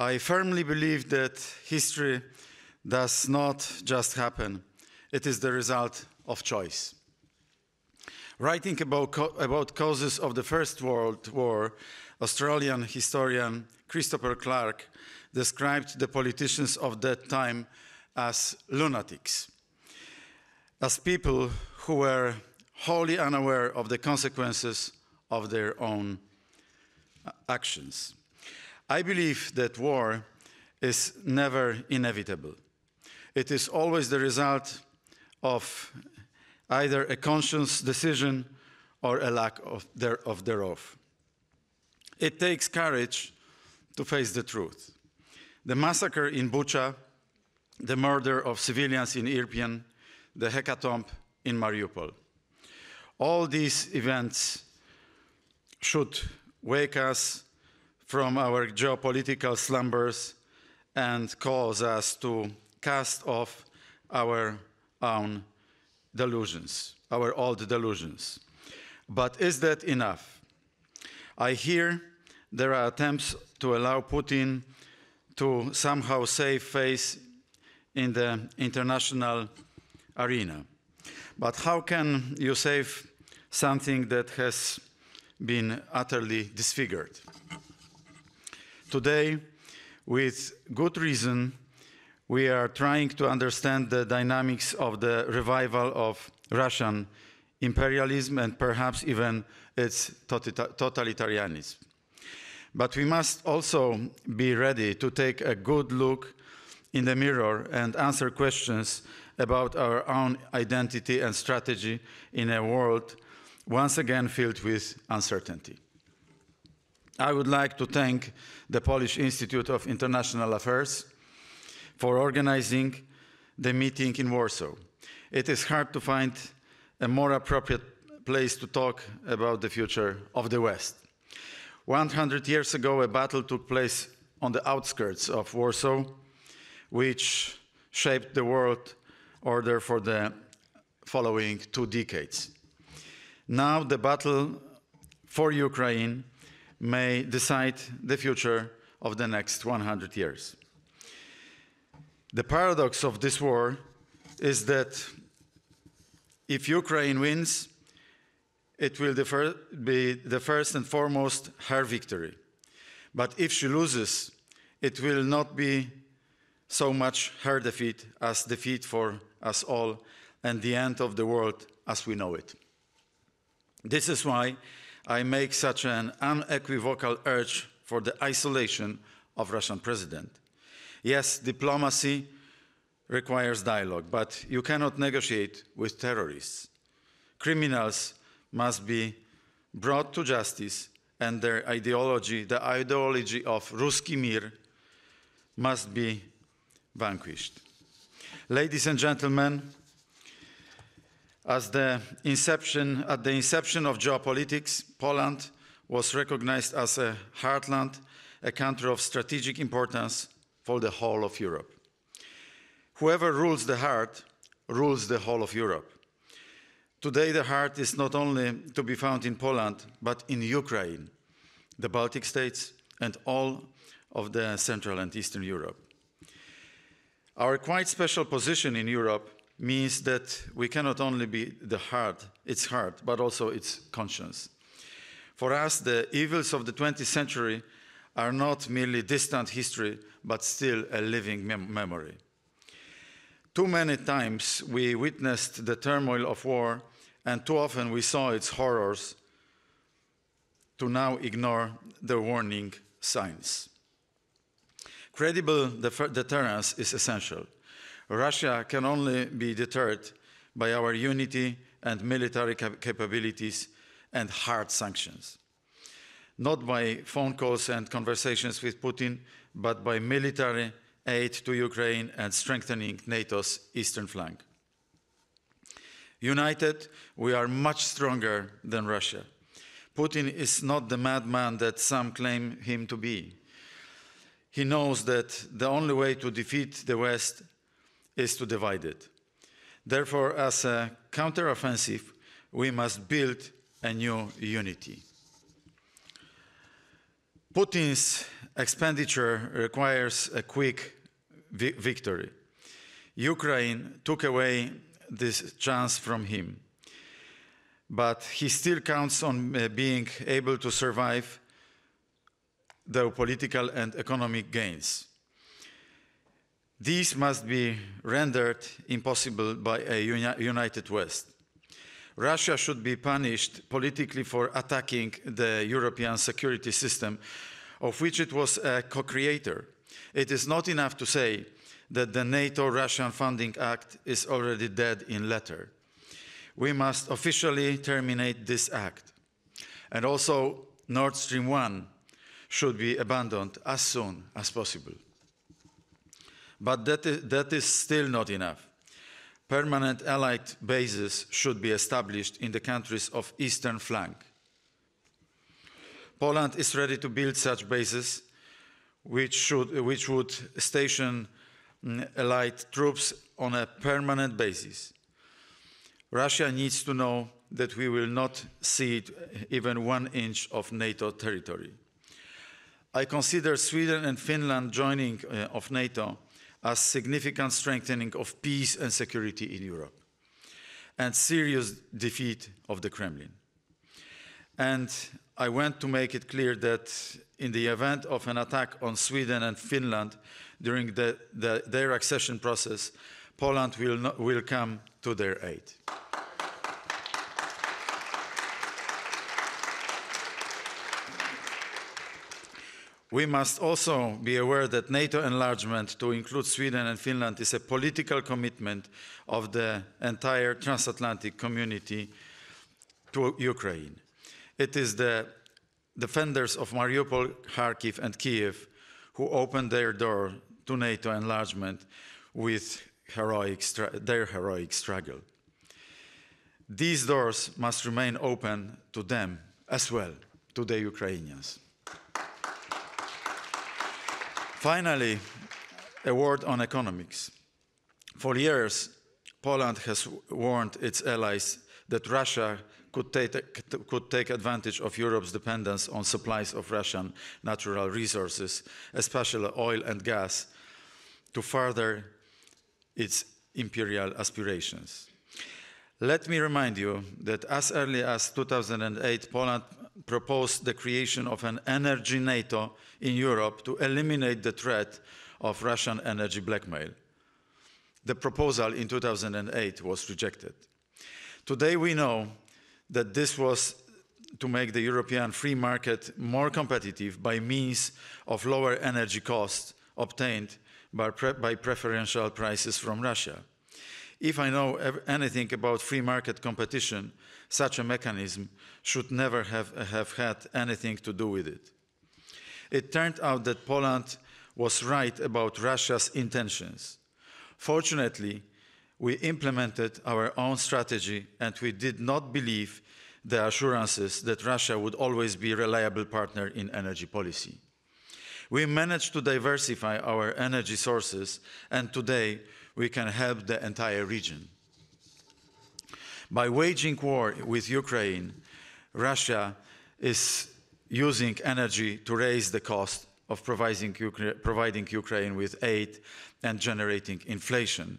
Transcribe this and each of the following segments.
I firmly believe that history does not just happen, it is the result of choice. Writing about, about causes of the First World War, Australian historian Christopher Clark described the politicians of that time as lunatics, as people who were wholly unaware of the consequences of their own uh, actions. I believe that war is never inevitable. It is always the result of either a conscious decision or a lack of, there, of thereof. It takes courage to face the truth. The massacre in Bucha, the murder of civilians in Irpin, the hecatomb in Mariupol. All these events should wake us from our geopolitical slumbers and cause us to cast off our own delusions, our old delusions. But is that enough? I hear there are attempts to allow Putin to somehow save face in the international arena. But how can you save something that has been utterly disfigured? Today, with good reason, we are trying to understand the dynamics of the revival of Russian imperialism and perhaps even its totalitarianism. But we must also be ready to take a good look in the mirror and answer questions about our own identity and strategy in a world once again filled with uncertainty. I would like to thank the Polish Institute of International Affairs for organizing the meeting in Warsaw. It is hard to find a more appropriate place to talk about the future of the West. 100 years ago, a battle took place on the outskirts of Warsaw, which shaped the world order for the following two decades. Now, the battle for Ukraine may decide the future of the next 100 years. The paradox of this war is that if Ukraine wins, it will be the first and foremost her victory. But if she loses, it will not be so much her defeat as defeat for us all and the end of the world as we know it. This is why I make such an unequivocal urge for the isolation of Russian president. Yes, diplomacy requires dialogue, but you cannot negotiate with terrorists. Criminals must be brought to justice and their ideology, the ideology of Ruski Mir, must be vanquished. Ladies and gentlemen, as the inception, at the inception of geopolitics, Poland was recognized as a heartland, a country of strategic importance for the whole of Europe. Whoever rules the heart rules the whole of Europe. Today, the heart is not only to be found in Poland, but in Ukraine, the Baltic states, and all of the Central and Eastern Europe. Our quite special position in Europe means that we cannot only be the heart, its heart, but also its conscience. For us, the evils of the 20th century are not merely distant history, but still a living mem memory. Too many times we witnessed the turmoil of war, and too often we saw its horrors to now ignore the warning signs. Credible deterrence is essential. Russia can only be deterred by our unity and military cap capabilities and hard sanctions. Not by phone calls and conversations with Putin, but by military aid to Ukraine and strengthening NATO's eastern flank. United, we are much stronger than Russia. Putin is not the madman that some claim him to be. He knows that the only way to defeat the West is to divide it. Therefore, as a counteroffensive, we must build a new unity. Putin's expenditure requires a quick vi victory. Ukraine took away this chance from him, but he still counts on uh, being able to survive the political and economic gains. These must be rendered impossible by a uni united West. Russia should be punished politically for attacking the European security system, of which it was a co creator. It is not enough to say that the NATO Russian Founding Act is already dead in letter. We must officially terminate this act. And also, Nord Stream 1 should be abandoned as soon as possible. But that is, that is still not enough. Permanent allied bases should be established in the countries of eastern flank. Poland is ready to build such bases, which, should, which would station mm, allied troops on a permanent basis. Russia needs to know that we will not cede even one inch of NATO territory. I consider Sweden and Finland joining uh, of NATO as significant strengthening of peace and security in Europe and serious defeat of the Kremlin. And I want to make it clear that in the event of an attack on Sweden and Finland during the, the, their accession process, Poland will, not, will come to their aid. We must also be aware that NATO enlargement to include Sweden and Finland is a political commitment of the entire transatlantic community to Ukraine. It is the defenders of Mariupol, Kharkiv, and Kiev who opened their door to NATO enlargement with heroic their heroic struggle. These doors must remain open to them as well, to the Ukrainians. Finally, a word on economics. For years, Poland has warned its allies that Russia could take, could take, advantage of Europe's dependence on supplies of Russian natural resources, especially oil and gas, to further its imperial aspirations. Let me remind you that as early as 2008, Poland proposed the creation of an energy NATO in Europe to eliminate the threat of Russian energy blackmail. The proposal in 2008 was rejected. Today we know that this was to make the European free market more competitive by means of lower energy costs obtained by, pre by preferential prices from Russia. If I know anything about free market competition, such a mechanism should never have, have had anything to do with it. It turned out that Poland was right about Russia's intentions. Fortunately, we implemented our own strategy and we did not believe the assurances that Russia would always be a reliable partner in energy policy. We managed to diversify our energy sources and today we can help the entire region. By waging war with Ukraine, Russia is using energy to raise the cost of providing, providing Ukraine with aid and generating inflation.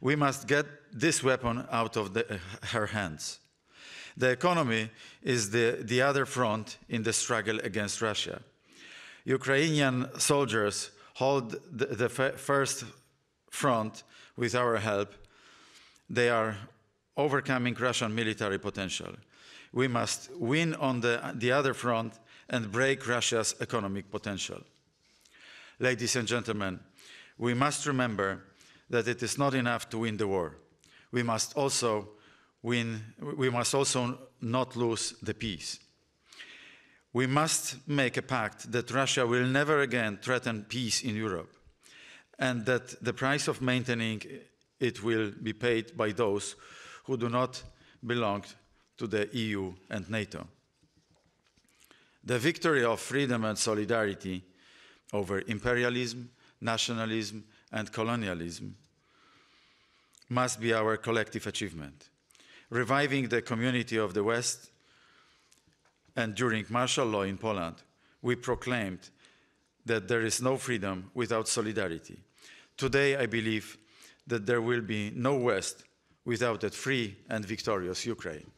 We must get this weapon out of the, her hands. The economy is the, the other front in the struggle against Russia. Ukrainian soldiers hold the, the first front with our help, they are overcoming Russian military potential. We must win on the, the other front and break Russia's economic potential. Ladies and gentlemen, we must remember that it is not enough to win the war. We must also win, we must also not lose the peace. We must make a pact that Russia will never again threaten peace in Europe and that the price of maintaining it will be paid by those who do not belong to the EU and NATO. The victory of freedom and solidarity over imperialism, nationalism, and colonialism must be our collective achievement. Reviving the community of the West and during martial law in Poland, we proclaimed that there is no freedom without solidarity. Today, I believe that there will be no West without a free and victorious Ukraine.